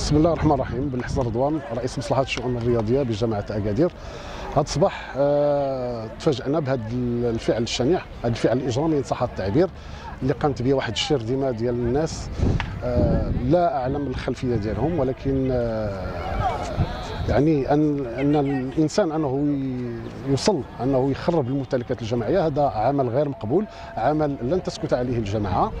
بسم الله الرحمن الرحيم. بن حسن رضوان رئيس مصلحة الشؤون الرياضية بجامعة أكادير. هذا الصباح آه، تفاجئنا بهذا الفعل الشنيع هذا الفعل الإجرامي ان صح التعبير اللي قامت به واحد الشرذمه ديال الناس. آه، لا أعلم الخلفية ديالهم ولكن آه، يعني أن أن الإنسان أنه يوصل أنه يخرب الممتلكات الجماعية هذا عمل غير مقبول عمل لن تسكت عليه الجماعة.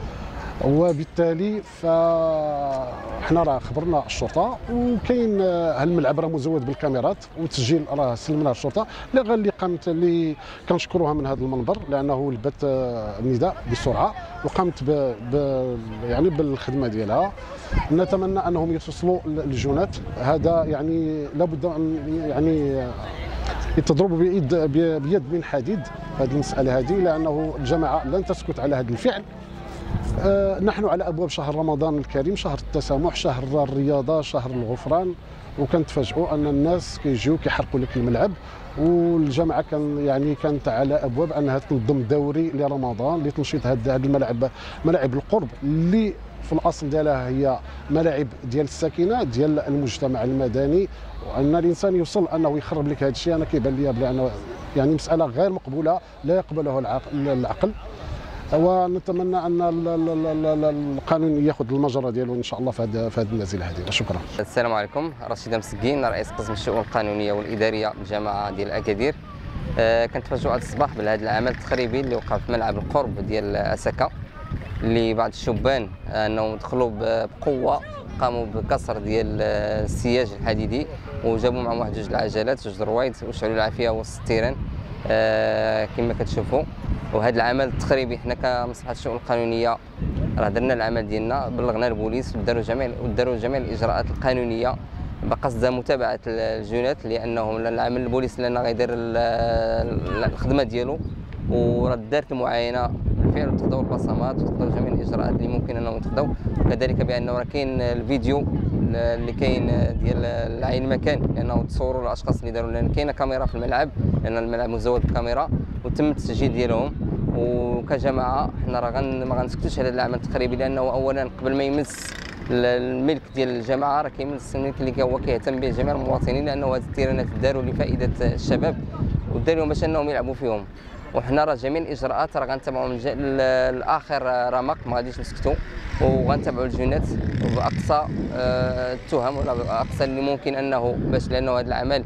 وبالتالي فاحنا راه خبرنا الشرطة وكاين هالملعب راه مزود بالكاميرات والتسجيل راه سلمناه الشرطة. اللي اللي قامت اللي كنشكروها من هذا المنبر لأنه لبت النداء بسرعة وقامت ب... ب... يعني بالخدمة ديالها. نتمنى أنهم يتصلوا للجونات. هذا يعني لابد أن يعني يتضربوا بيد بيد من حديد هذه المسألة هذه لأنه الجماعة لن تسكت على هذا الفعل. آه، نحن على أبواب شهر رمضان الكريم شهر التسامح شهر الرياضة شهر الغفران. وكنتفاجئوا أن الناس كيجيو كيحرقوا لك الملعب. والجامعة كان يعني كانت على أبواب أنها تنظم دوري لرمضان لتنشيط هذه الملاعب ملاعب القرب اللي في الأصل ديالها هي ملاعب ديال الساكنة ديال المجتمع المدني. وأن الإنسان يوصل أنه يخرب لك هذا الشيء أنا كيبان لي بانه يعني مسألة غير مقبولة لا يقبلها العقل. ونتمنى أن القانون ياخذ المجرى ديالو إن شاء الله في هذا في هذه النزيلة هذه. شكرا. السلام عليكم. رشيد مسكين رئيس قسم الشؤون القانونية والإدارية بالجامعة ديال اكادير آه كنتفاجئوا هذا الصباح بهذا العمل التخريبي اللي وقع في ملعب القرب ديال اسكا اللي بعض الشبان أنهم دخلوا بقوة قاموا بكسر ديال السياج الحديدي وجابوا معهم واحد جوج العجلات جوج الروايد وشعلوا العافية وسط ال terrain. آه كما كتشوفوا وهذا العمل التخريبي حنا كمصلحة الشؤون القانونية راه درنا العمل ديالنا بلغنا البوليس وداروا جميع وداروا جميع الإجراءات القانونية بقصد متابعة الجناة لانهم العمل البوليس لنا غيدير الخدمة ديالو. وراه دارت المعاينه بالفعل وتخذوا البصمات وتخذوا جميع الإجراءات اللي ممكن أنهم تخذوا وكذلك بأنه راه كاين الفيديو اللي كاين ديال العين المكان لأنه تصوروا الأشخاص اللي داروا لأن كاينة كاميرا في الملعب لأن الملعب مزود بالكاميرا وتم التسجيل ديالهم. وكجماعة حنا راه ما غنسكتوش على العمل التقريبي لأنه اولا قبل ما يمس الملك ديال الجماعة راه كيمس الملك اللي هو كيهتم به جميع المواطنين لأنه هذه التيرانات داروا لفائدة الشباب وداروا باش أنهم يلعبوا فيهم. وحنا راه جميع الإجراءات راه من الآخر رمق ما غاديش نسكتوا وغنتبعوا الجنات بأقصى آه، التهم ولا بأقصى اللي ممكن أنه باش لأنه هذا العمل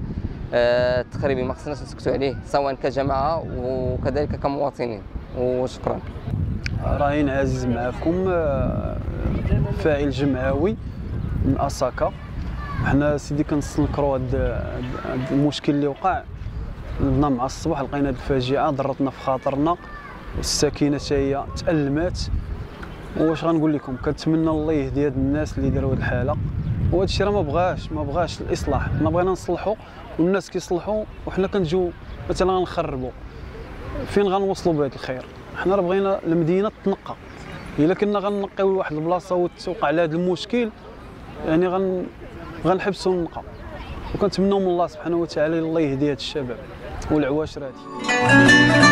التقريبي آه، ما خصناش نسكتوا عليه سواء كجماعة وكذلك كمواطنين. وشكرا. راهين عزيز معكم آه، فاعل جمعوي من اساكا حنا سيدي كنستنكروا هذا المشكل اللي وقع. نضنا مع الصباح لقينا الفاجعه ضرتنا في خاطرنا والسكينه هي تالمات واش غنقول لكم؟ كنتمنى الله يهدي هاد الناس اللي داروا هاد الحالة. وهذا الشيء راه ما بغاش ما بغاش الإصلاح. حنا بغينا نصلحوا والناس كيصلحوا وحنا كنجيو مثلا غنخربوا فين غنوصلوا بهذا الخير؟ حنا راه بغينا المدينة تنقى إلا كنا غنقيو واحد البلاصة وتوقع على هذا المشكل يعني غن غنحبسوا النقى وكنتمنوا من الله سبحانه وتعالى الله يهدي هاد الشباب. والعواشر هادي